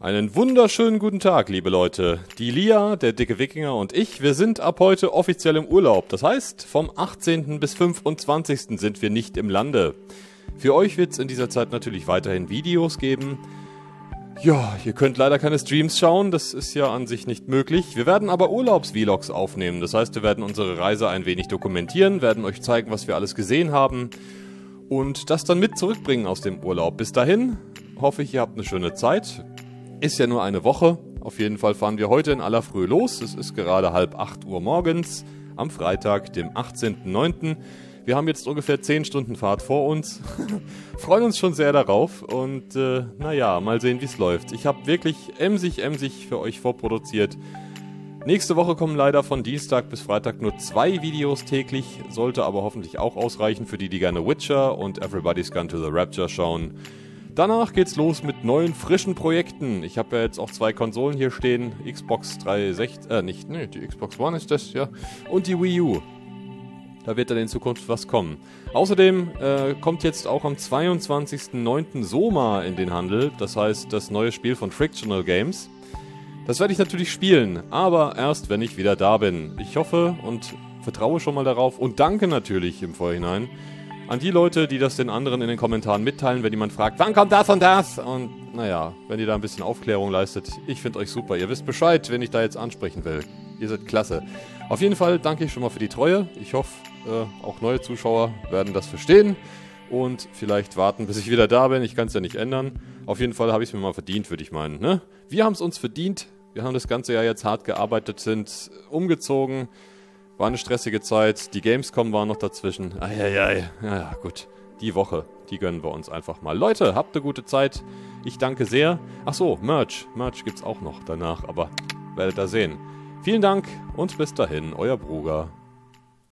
Einen wunderschönen guten Tag, liebe Leute. Die Lia, der dicke Wikinger und ich, wir sind ab heute offiziell im Urlaub. Das heißt, vom 18. bis 25. sind wir nicht im Lande. Für euch wird es in dieser Zeit natürlich weiterhin Videos geben. Ja, ihr könnt leider keine Streams schauen, das ist ja an sich nicht möglich. Wir werden aber Urlaubs-Vlogs aufnehmen. Das heißt, wir werden unsere Reise ein wenig dokumentieren, werden euch zeigen, was wir alles gesehen haben und das dann mit zurückbringen aus dem Urlaub. Bis dahin hoffe ich, ihr habt eine schöne Zeit. Ist ja nur eine Woche. Auf jeden Fall fahren wir heute in aller Früh los. Es ist gerade halb 8 Uhr morgens am Freitag, dem 18.09. Wir haben jetzt ungefähr 10 Stunden Fahrt vor uns. Freuen uns schon sehr darauf und äh, naja, mal sehen, wie es läuft. Ich habe wirklich emsig, emsig für euch vorproduziert. Nächste Woche kommen leider von Dienstag bis Freitag nur zwei Videos täglich, sollte aber hoffentlich auch ausreichen für die, die gerne Witcher und Everybody's Gone to the Rapture schauen. Danach geht's los mit neuen, frischen Projekten. Ich habe ja jetzt auch zwei Konsolen hier stehen. Xbox 360, äh, nicht, ne, die Xbox One ist das, ja. Und die Wii U. Da wird dann in Zukunft was kommen. Außerdem äh, kommt jetzt auch am 22.09. Soma in den Handel. Das heißt, das neue Spiel von Frictional Games. Das werde ich natürlich spielen, aber erst, wenn ich wieder da bin. Ich hoffe und vertraue schon mal darauf und danke natürlich im Vorhinein an die Leute, die das den anderen in den Kommentaren mitteilen, wenn jemand fragt, wann kommt das und das? Und naja, wenn ihr da ein bisschen Aufklärung leistet, ich finde euch super. Ihr wisst Bescheid, wenn ich da jetzt ansprechen will. Ihr seid klasse. Auf jeden Fall danke ich schon mal für die Treue. Ich hoffe, äh, auch neue Zuschauer werden das verstehen und vielleicht warten, bis ich wieder da bin. Ich kann es ja nicht ändern. Auf jeden Fall habe ich es mir mal verdient, würde ich meinen. Ne? Wir haben es uns verdient. Wir haben das ganze Jahr jetzt hart gearbeitet, sind umgezogen, war eine stressige Zeit. Die Gamescom war noch dazwischen. Eieiei. Ja, gut. Die Woche, die gönnen wir uns einfach mal. Leute, habt eine gute Zeit. Ich danke sehr. Ach so, Merch. Merch gibt's auch noch danach, aber werdet ihr sehen. Vielen Dank und bis dahin, euer Bruger.